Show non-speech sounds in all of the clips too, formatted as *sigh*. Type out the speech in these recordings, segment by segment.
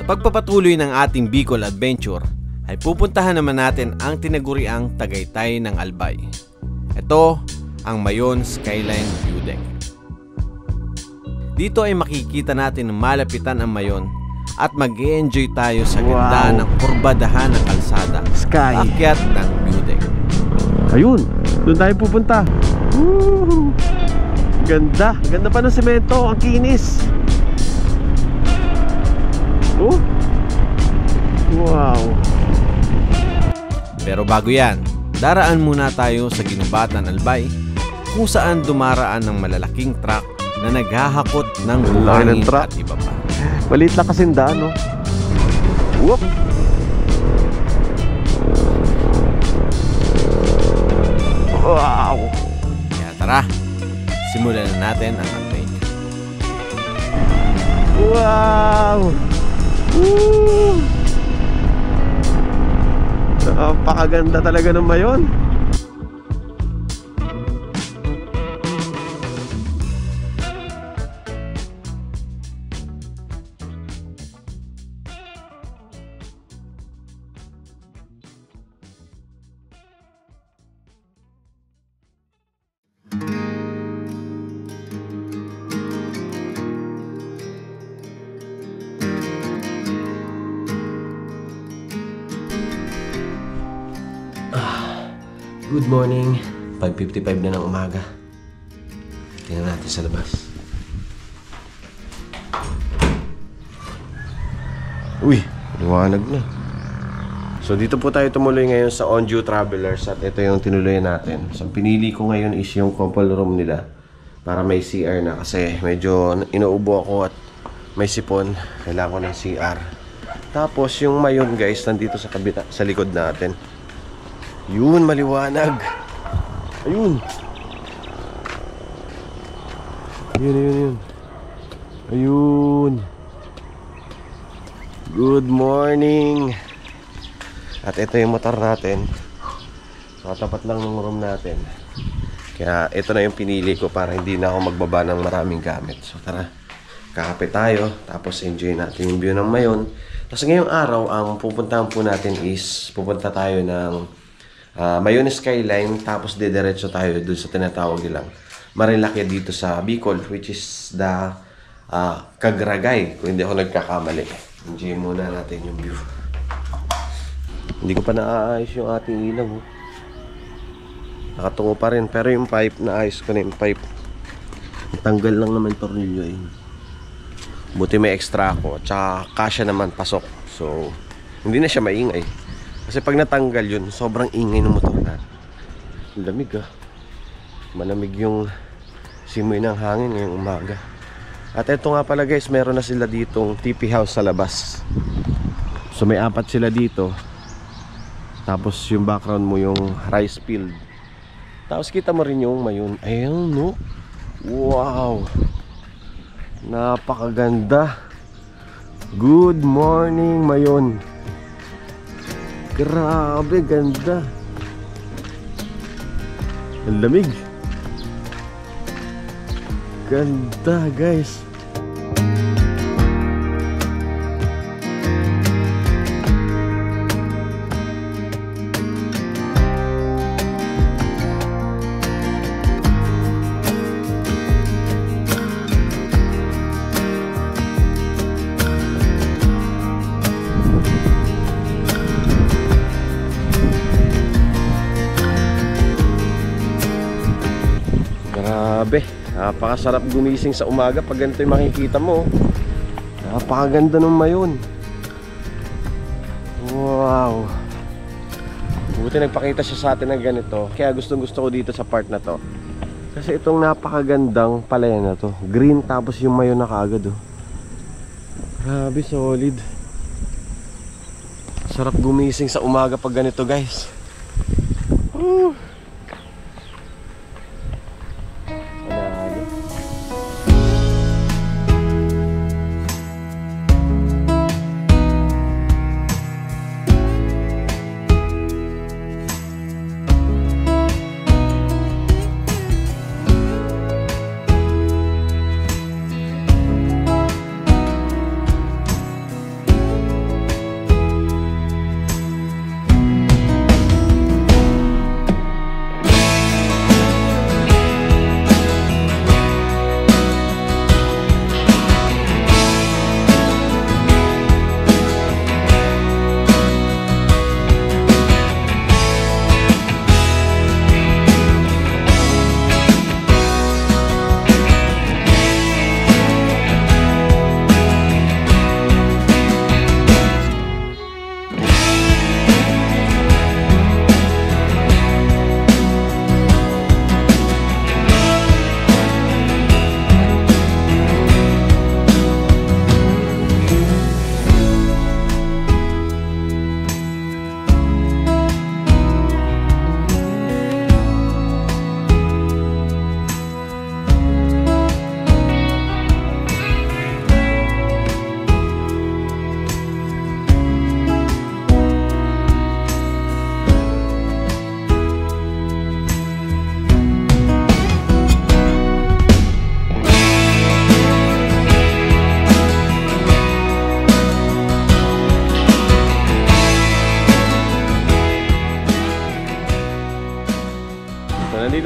Sa pagpapatuloy ng ating Bicol Adventure, ay pupuntahan naman natin ang tinaguriang Tagaytay ng Albay. Ito ang Mayon Skyline View Deck. Dito ay makikita natin na malapitan ang Mayon at mag enjoy tayo sa ganda Wow. ng kurbadahan ng kalsada. Sky. Akyat ng view deck. Ayun, doon tayo pupunta. Woo! Ganda, ganda pa ng semento, ang kinis. Oh. Wow. Pero bago yan, daraan muna tayo sa Ginubatan Albay kung saan dumaraan ng malalaking truck na naghahakot ng buhangin truck. at iba pa. Maliit lang kasing daan, no? Whoop! Wow! Kaya tara, simulan na natin ang adventure. Wow! Napakaganda talaga ng mayon. Morning. 5.55 na ng umaga. Tingnan natin sa labas. Uy, liwanag na. So dito po tayo tumuloy ngayon sa Onju Travelers at ito yung tinuloy natin. So pinili ko ngayon is yung couple room nila para may CR na kasi medyo inuubo ako at may sipon. Kailangan ko ng CR. Tapos yung mayon guys nandito sa kabita sa likod natin. Yun, maliwanag. Ayun. Ayun, ayun, ayun. Ayun. Good morning. At ito yung motor natin. Nakatapat lang ng room natin. Kaya ito na yung pinili ko para hindi na ako magbaba ng maraming gamit. So tara, kakape tayo. Tapos enjoy natin yung view ng mayon. Tapos ngayong araw, ang pupuntahan po natin is pupunta tayo ng uh, Mayon Skyline. Tapos didiretso tayo dun sa tinatawag nilang Marilaki dito sa Bicol. Which is the uh, Kagragay. Kung hindi ako nagkakamali. Enjoy muna natin yung view. Hindi ko pa naaayos yung ating ilaw. oh. Nakatungo pa rin. Pero yung pipe, naayos ko na yung pipe. Tanggal lang naman tornilyo eh. Buti may extra ako. Tsaka kasya naman pasok. So, hindi na siya maingay. Kasi pag natanggal yun, sobrang ingay ng motor na. Lamig ah. Malamig yung simoy ng hangin ngayong umaga. At eto nga pala guys, meron na sila ditong TP house sa labas. So may apat sila dito. Tapos yung background mo yung rice field. Tapos kita mo rin yung mayon. Ayun no. Wow. Napakaganda. Good morning mayon. Grabe ganda. Ang lamig. Ganda guys. Napakasarap gumising sa umaga pag ganito yung makikita mo. Napakaganda ng mayon. Wow. Buti nagpakita siya sa atin ng ganito. Kaya gustong gusto ko dito sa part na to. Kasi itong napakagandang palayan na to. Green tapos yung mayon na kaagad oh. Grabe, solid. Sarap gumising sa umaga pag ganito guys. Woo.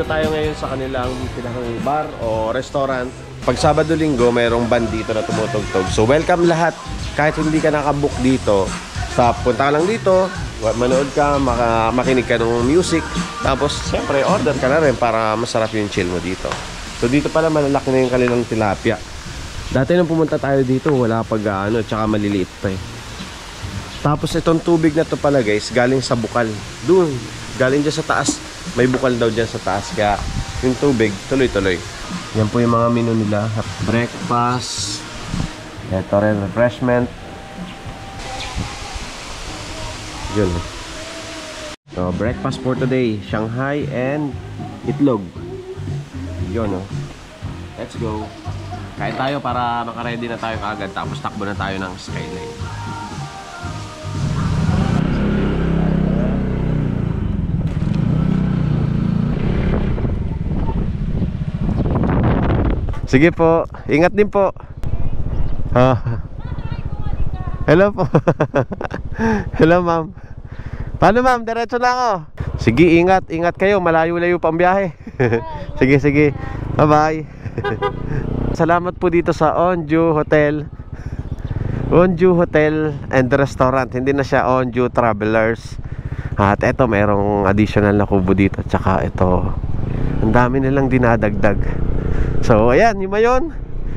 Nandito tayo ngayon sa kanilang pinakang bar o restaurant. Pag Sabado-Linggo, mayroong band dito na tumutugtog. So, welcome lahat. Kahit hindi ka nakabook dito, sa punta ka lang dito, manood ka, maka, makinig ka ng music. Tapos, siyempre, order ka na rin para masarap yung chill mo dito. So, dito pala malalaki na yung kanilang tilapia. Dati nung pumunta tayo dito, wala pag ano, tsaka maliliit pa eh. Tapos itong tubig na to pala guys, galing sa bukal. Doon, galing dyan sa taas. May bukal daw dyan sa taas. Kaya yung tubig, tuloy-tuloy. Yan po yung mga menu nila. Breakfast. Ito rin, refreshment. Yun. So, breakfast for today. Shanghai and itlog. Yun, oh. Let's go. Kain tayo para makaready na tayo kaagad. Tapos takbo na tayo ng skyline. Sige po. Ingat din po. Ah. Hello po. *laughs* Hello ma'am. Paano ma'am? Diretso lang ako. Sige, ingat. Ingat kayo. Malayo-layo pa ang biyahe. *laughs* sige, sige. Bye-bye. *laughs* Salamat po dito sa Onju Hotel. Onju Hotel and Restaurant. Hindi na siya Onju Travelers. At eto, mayroong additional na kubo dito. Tsaka ito, ang dami nilang dinadagdag. So, ayan, yung mayon,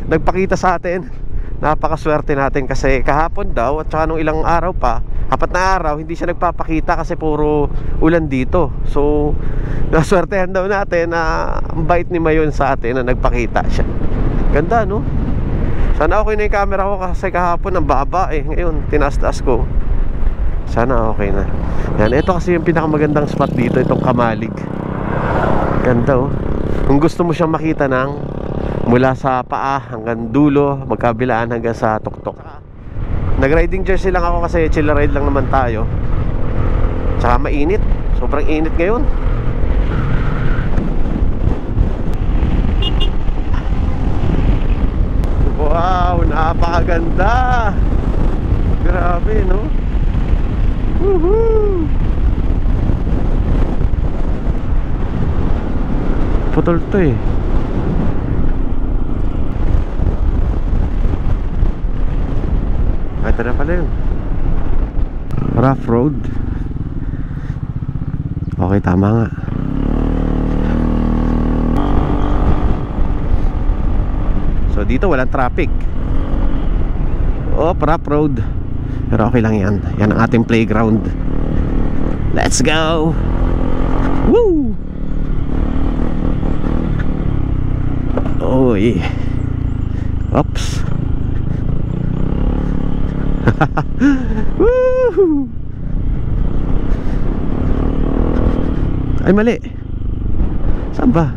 nagpakita sa atin. Napakaswerte natin kasi kahapon daw at saka nung ilang araw pa, apat na araw, hindi siya nagpapakita kasi puro ulan dito. So, naswertehan daw natin na ang bait ni Mayon sa atin na nagpakita siya. Ganda, no? Sana okay na yung camera ko kasi kahapon ang baba eh. Ngayon, tinaas-taas ko. Sana okay na. Yan, ito kasi yung pinakamagandang spot dito, itong Kamalig. Ganda, oh. Kung gusto mo siyang makita ng mula sa paa hanggang dulo, magkabilaan hanggang sa tuktok. Nag-riding jersey lang ako kasi chill ride lang naman tayo. Tsaka mainit. Sobrang init ngayon. Wow, napakaganda. Grabe, no? Woohoo! Putol to eh. Ah, Ito na pala yun. Rough road. Okay, tama nga. So dito walang traffic. Oh, rough road. Pero okay lang yan. Yan ang ating playground. Let's go! Woo! Oops. Woo! *laughs* Ay mali. Saan ba?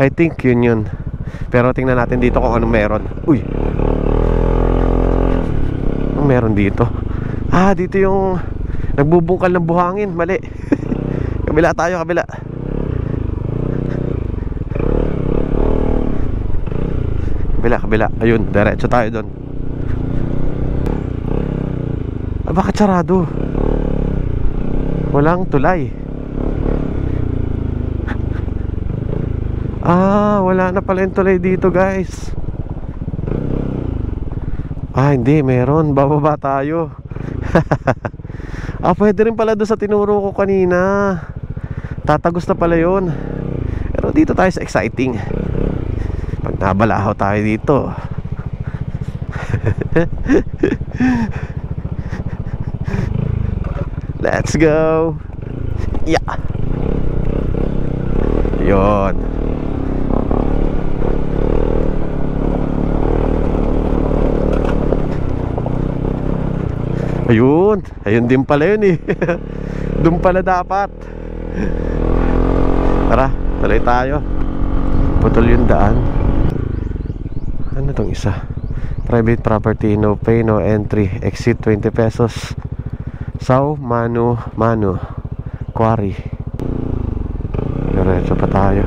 I think yun yun. Pero tingnan natin dito kung anong meron. Uy. Anong meron dito? Ah, dito yung nagbubungkal ng buhangin. Mali. *laughs* kabila tayo, kabila. Kabila, kabila. Ayun, diretso tayo doon. Ah, bakit sarado? Walang tulay. *laughs* Ah, wala na pala yung tulay dito, guys. Ah, hindi, meron. Bababa tayo. *laughs* ah, pwede rin pala doon sa tinuro ko kanina. Tatagos na pala yun. Pero dito tayo sa exciting. Pag nabalahaw tayo dito. Let's go. Yeah. Yon. Ayun. Ayun din pala yun eh. *laughs* Doon pala dapat. Tara, tuloy tayo. Putol yung daan itong isa. Private property no pay no entry exit 20 pesos. Sao Manu Manu Quarry. Diretso pa tayo.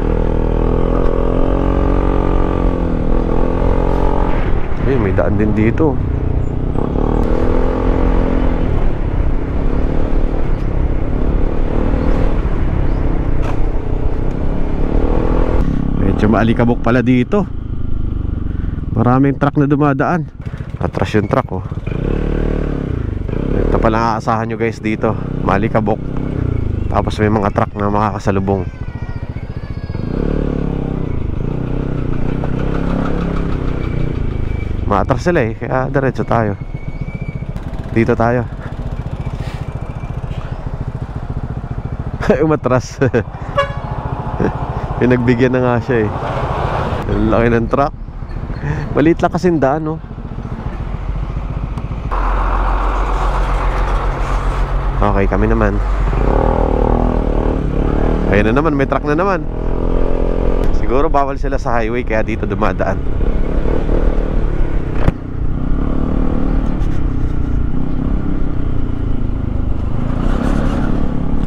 Eh may daan din dito. Medyo maalikabok pala dito. Maraming truck na dumadaan. Atras yung truck oh. Ito pala aasahan nyo guys dito. Malikabok. Tapos may mga truck na makakasalubong. Maatras sila eh, kaya diretso tayo. Dito tayo. *laughs* Umatras. *laughs* Pinagbigyan na nga siya eh. Ang laki ng truck. Maliit lang kasing daan, no? Okay, kami naman. Ayun na naman, may truck na naman. Siguro bawal sila sa highway kaya dito dumadaan.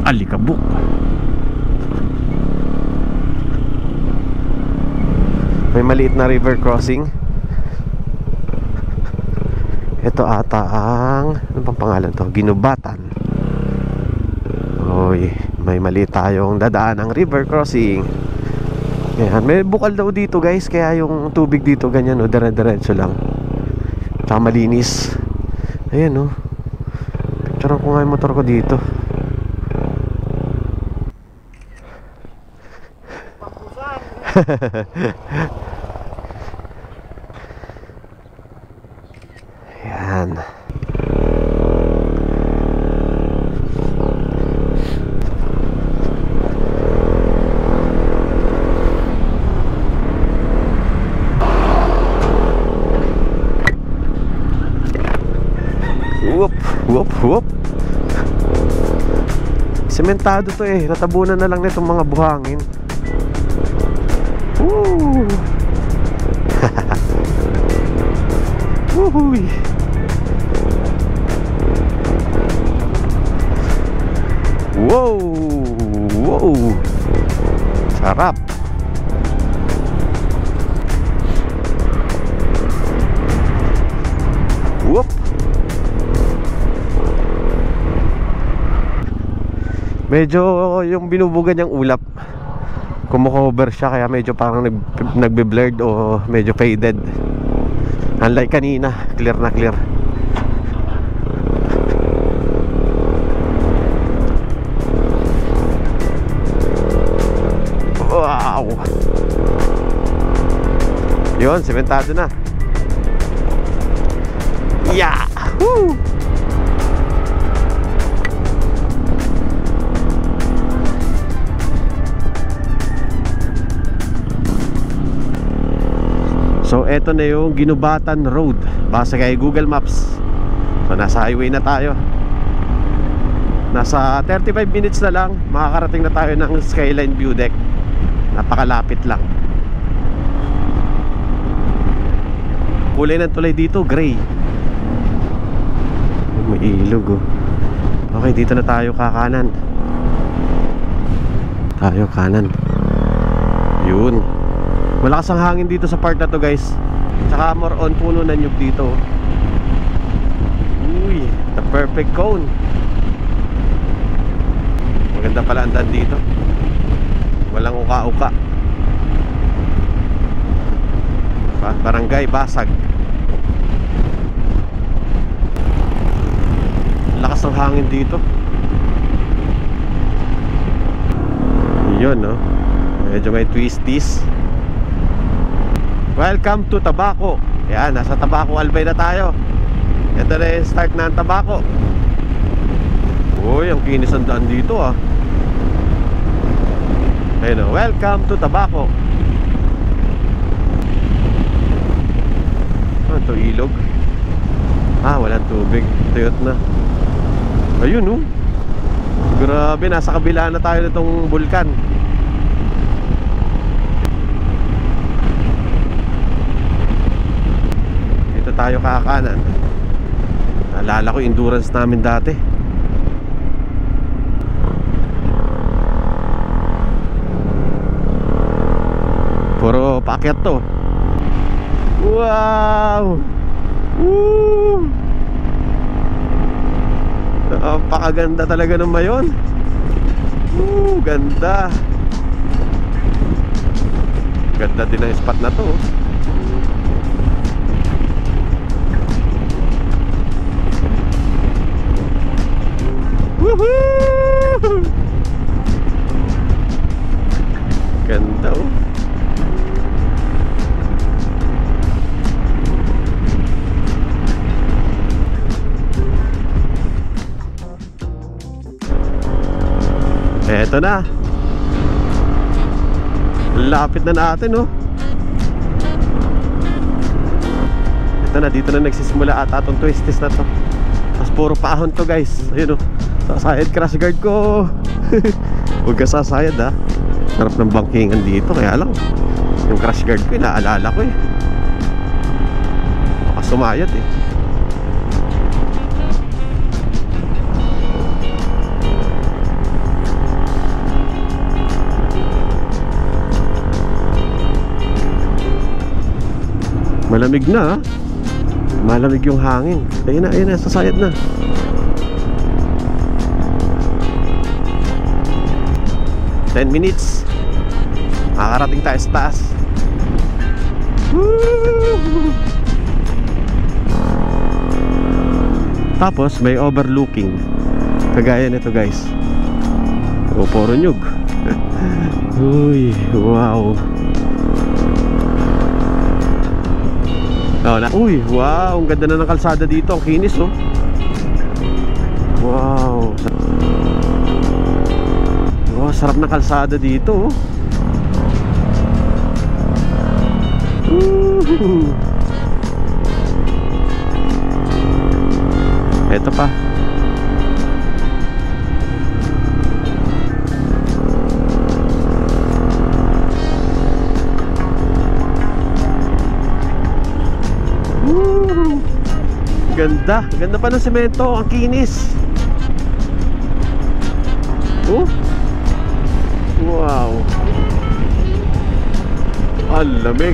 Alikabok. May maliit na river crossing. Ito ata ang ano bang pangalan to? Ginubatan. Oy, may maliit tayong dadaan ang river crossing. Ayan, may bukal daw dito guys Kaya yung tubig dito ganyan o Dire-diretso lang Tsaka malinis Ayan o Picturean ko nga yung motor ko dito *laughs* Yan Whoop, whoop, whoop Sementado to eh Natabunan na lang nitong mga buhangin Woo! *laughs* Woohooy! Wow! Wow! Sarap! Medyo yung binubugan niyang ulap kumukover siya kaya medyo parang nag, nagbe-blurred o medyo faded. Unlike kanina clear na clear. Wow! Yun sementado na. Yeah! Woo! Eto na yung Ginubatan Road. Base kay Google Maps. So nasa highway na tayo. Nasa 35 minutes na lang Makakarating na tayo ng Skyline View Deck. Napakalapit lang. Kulay ng tulay dito, gray. May ilog oh. Okay, dito na tayo kakanan. Tayo kanan. Yun Malakas ang hangin dito sa part na to guys. Tsaka more on puno na nyug dito. Uy, the perfect cone. Maganda pala ang daan dito. Walang uka-uka. Ba- Barangay Basag. Lakas ng hangin dito. Yun no? Medyo may twisties Welcome to Tabaco Yan, nasa Tabaco Albay na tayo. Ito na yung start na ang Tabaco Uy, ang kinis ang daan dito ah. Ayun o, welcome to Tabaco Ano to, ilog? Ah, walang tubig. Tuyot na. Ayun oh. Grabe, nasa kabila na tayo nitong bulkan Dito tayo kakanan. Naalala ko endurance namin dati. Puro paakyat to. Wow! Woo! Napakaganda talaga ng mayon. Woo, ganda. Ganda din ang spot na to. Eto na. Lapit na natin, oh. Ito na, dito na nagsisimula ata itong twisties na to. Tapos puro paahon to, guys. Ayun, oh. Sasayad crash guard ko. *laughs* Huwag ka sasayad, ha. Sarap ng bangkingan dito, kaya lang. Yung crash guard ko, inaalala ko, eh. Baka sumayad, eh. Malamig na. Malamig yung hangin. Ayun na, ayun na, sasayad na. Ten minutes. Makakarating tayo sa taas. Tapos may overlooking. Kagaya nito guys. O nyug. *laughs* Uy, wow. Oh, na, uy, wow, ang ganda na ng kalsada dito. Ang kinis, oh. Wow. Wow, sarap na kalsada dito, oh. Ito pa. Ganda. Ganda pa ng semento. Ang kinis. Oh. Wow. Ang lamig.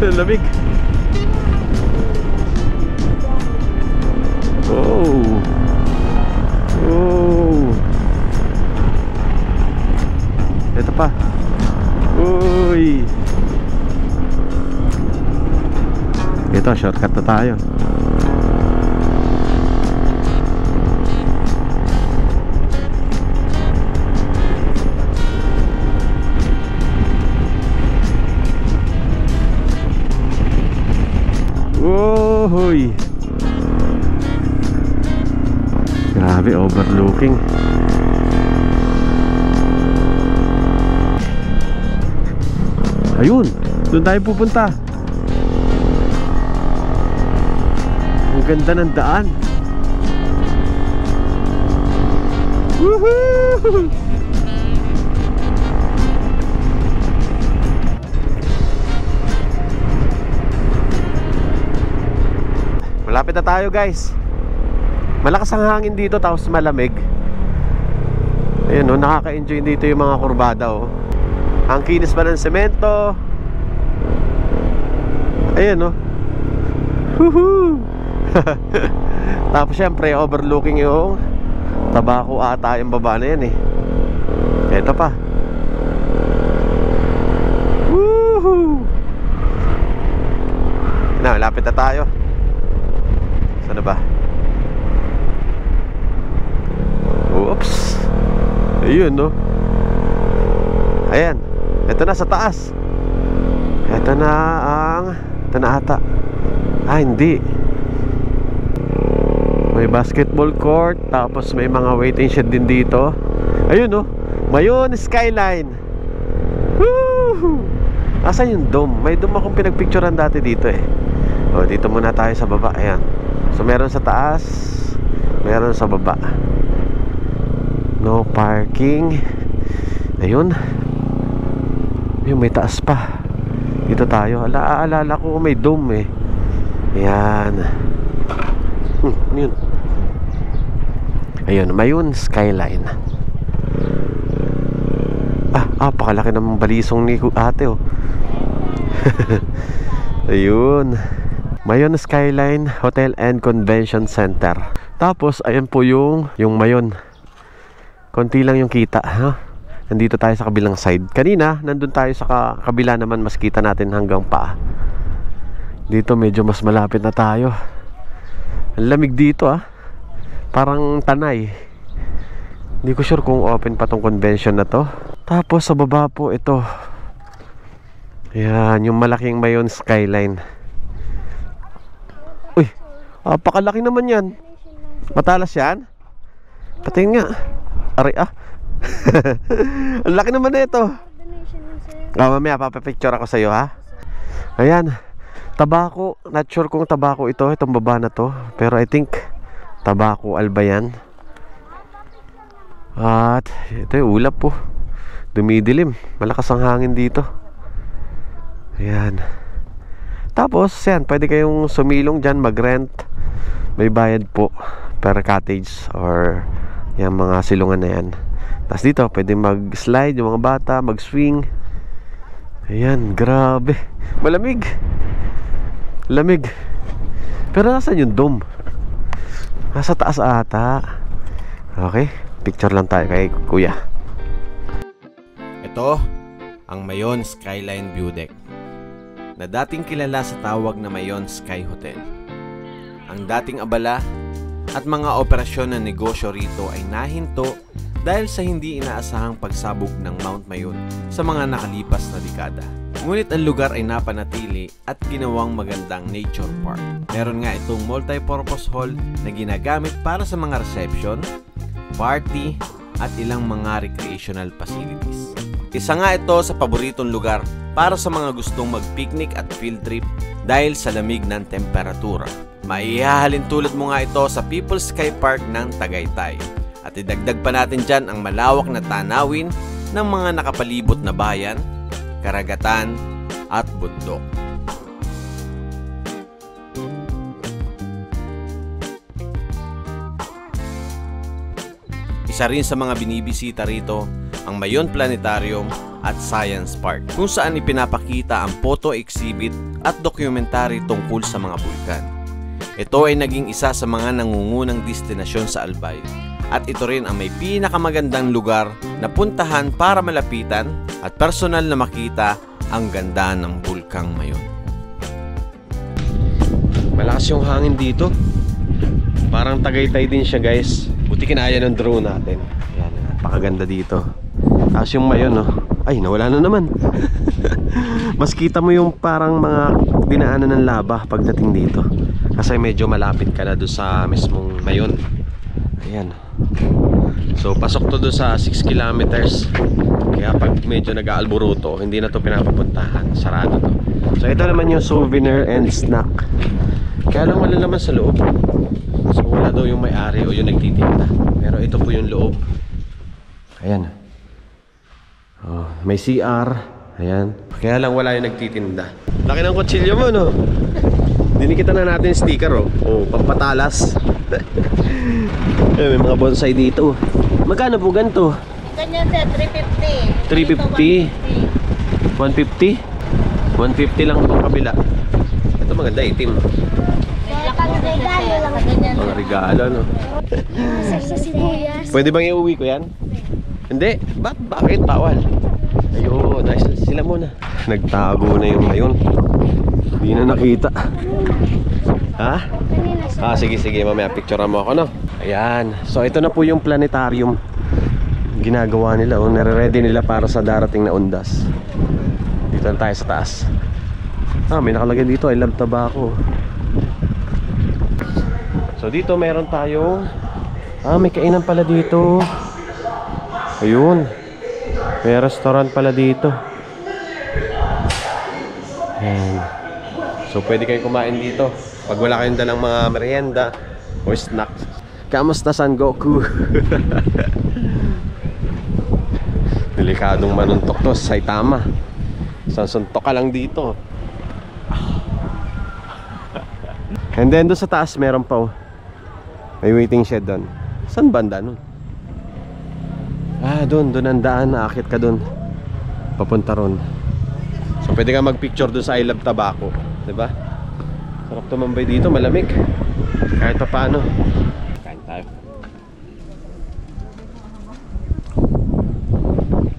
Ang lamig. Shortcut na tayo. Wohoy! Grabe, overlooking. Ayun, doon tayo pupunta. Ganda ng daan. Woohoo! Malapit na tayo guys. Malakas ang hangin dito tapos malamig. Ayun oh, nakaka-enjoy dito yung mga kurbada oh. Ang kinis pa ng semento. Ayun oh. Woohoo! *laughs* Tapos syempre overlooking yung tabako ata yung baba na yan eh. Ito pa. Woohoo! Na, lapit na tayo. Saan ba? Oops. Ayun no. Ayan. Ito na sa taas. Ito na ang ito na ata. Ah, hindi. May basketball court, tapos may mga waiting shed din dito. Ayun oh. Mayon skyline. Woo! Asan yung dome? May dome akong pinagpicturean dati dito eh. Oh, dito muna tayo sa baba. Ayan. So meron sa taas, meron sa baba. No parking. Ayun. Yung may taas pa. Dito tayo. Ala, aalala ko may dome eh. Ayan. Hmm, yun. Ayun, Mayon Skyline. Ah, ah, pakalaki ng balisong ni ate oh. *laughs* Ayun. Mayon Skyline Hotel and Convention Center. Tapos, ayan po yung, yung Mayon. Konti lang yung kita, ha? nandito tayo sa kabilang side. Kanina, nandun tayo sa ka- kabila naman, mas kita natin hanggang paa. Dito medyo mas malapit na tayo. Ang lamig dito ah. Parang tanay. Hindi ko sure kung open pa tong convention na to. Tapos sa baba po ito. Yan, yung malaking mayon skyline. Uy, apakalaki naman yan. Matalas yan? Patingin nga. Aray ah. *laughs* Ang laki naman na ito. Ah, mamaya papapicture ako sa'yo ha. Ayan. Tabako. Not sure kung tabako ito. Itong baba na to. Pero I think tabako alba yan. At ito yung ulap po. Dumidilim. Malakas ang hangin dito. Ayan. Tapos, yan. Pwede kayong sumilong dyan, mag-rent. May bayad po per cottage or yung mga silungan na yan. Tapos dito, pwede mag-slide yung mga bata, mag-swing. Ayan, grabe. Malamig. Lamig. Pero nasan yung dome? Nasa taas ata. Okay, picture lang tayo kay kuya. Ito ang Mayon Skyline View Deck na dating kilala sa tawag na Mayon Sky Hotel. Ang dating abala at mga operasyon ng negosyo rito ay nahinto dahil sa hindi inaasahang pagsabog ng Mount Mayon sa mga nakalipas na dekada. Ngunit ang lugar ay napanatili at ginawang magandang nature park. Meron nga itong multi-purpose hall na ginagamit para sa mga reception, party, at ilang mga recreational facilities. Isa nga ito sa paboritong lugar para sa mga gustong mag-picnic at field trip dahil sa lamig ng temperatura. Maihahalin tulad mo nga ito sa People's Sky Park ng Tagaytay. At idagdag pa natin dyan ang malawak na tanawin ng mga nakapalibot na bayan, karagatan, at bundok. Isa rin sa mga binibisita rito ang Mayon Planetarium at Science Park kung saan ipinapakita ang photo exhibit at dokumentary tungkol sa mga bulkan. Ito ay naging isa sa mga nangungunang destinasyon sa Albay at ito rin ang may pinakamagandang lugar na puntahan para malapitan at personal na makita ang ganda ng bulkang Mayon. Malakas yung hangin dito. Parang tagaytay din siya guys. Buti kinaya ng drone natin. Yan, napakaganda dito. Tapos yung mayon, no? Ay, nawala na naman. *laughs* Mas kita mo yung parang mga dinaanan ng laba pagdating dito. Kasi medyo malapit ka na doon sa mismong mayon. Ayan. So, pasok to doon sa 6 kilometers. Kaya pag medyo nag-aalburuto, hindi na to pinapapuntahan. Sarado to. So, ito naman yung souvenir and snack. Kaya lang wala naman sa loob. So wala daw yung may-ari o yung nagtitinda. Pero ito po yung loob. Ayan. Oh, may CR. Ayan. Kaya lang wala yung nagtitinda. Laki ng kutsilyo mo, no? Dinikita na natin sticker, oh. Oh, pampatalas. Ayan, *laughs* may mga bonsai dito. Magkano po ganito? Ganyan sir, 350. 350? 150? 150 lang itong kabila. Ito maganda, itim. regalo lang. Mga regalo, no? Sa sibuyas. *laughs* Pwede bang iuwi ko yan? Hindi. Ba bakit? Bawal. Ayun, nice. Sila muna. Nagtago na yung mayon. Hindi na nakita. Ha? Ah, sige, sige. Mamaya picture mo ako, no? Ayan. So, ito na po yung planetarium. Ginagawa nila, oh. Nare-ready nila para sa darating na undas. Dito na tayo sa taas. Ah, may nakalagay dito. I love tobacco. So, dito meron tayong Ah, may kainan pala dito. Ayun. May restaurant pala dito. Ayan. So, pwede kayong kumain dito. Pag wala kayong dalang mga merienda o snacks. Kamusta San Goku? *laughs* Delikadong manuntok to sa Saitama. Sasuntok ka lang dito. *laughs* And then doon sa taas meron pa oh. May waiting shed doon. Saan banda nun? Ah, doon. Doon ang daan. Naakit ka doon. Papunta ron. So, pwede ka magpicture doon sa I Love Tobacco. 'Di ba? Sarap tumambay dito. Malamig. Kahit pa paano. Kain tayo.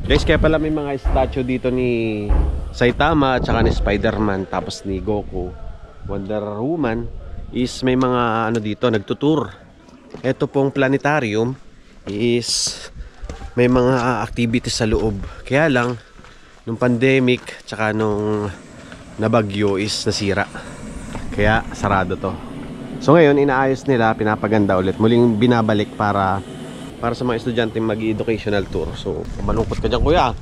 Guys, kaya pala may mga statue dito ni Saitama at saka ni Spider-Man tapos ni Goku, Wonder Woman is may mga ano dito nagtutur. Ito pong planetarium is may mga activities sa loob. Kaya lang nung pandemic tsaka nung nabagyo is nasira. Kaya sarado to. So ngayon inaayos nila, pinapaganda ulit. Muling binabalik para para sa mga estudyante mag-educational tour. So, malungkot ka dyan kuya.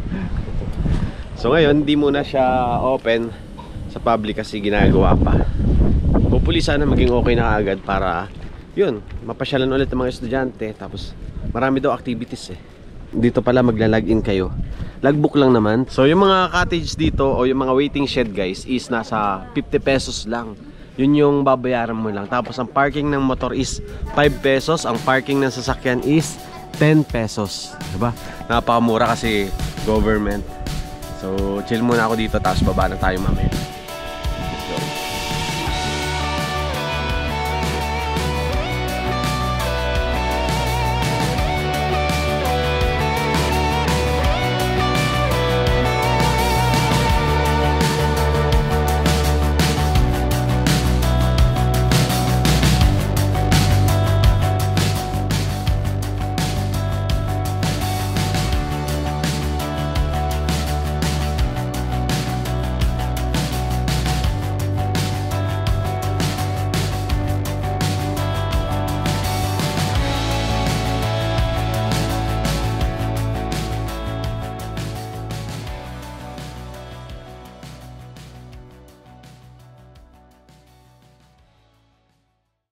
*laughs* so ngayon, hindi muna siya open sa public kasi ginagawa pa. Hopefully sana maging okay na agad para yun, mapasyalan ulit ng mga estudyante tapos marami daw activities eh. Dito pala magla-login kayo. Logbook lang naman. So yung mga cottage dito o yung mga waiting shed guys is nasa 50 pesos lang. Yun yung babayaran mo lang. Tapos ang parking ng motor is 5 pesos. Ang parking ng sasakyan is 10 pesos. Diba? Napakamura kasi government. So chill muna ako dito tapos baba na tayo mamaya.